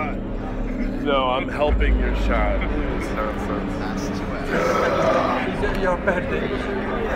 shot. No, I'm helping your shot. It's nonsense. That's too bad. Is it your birthday?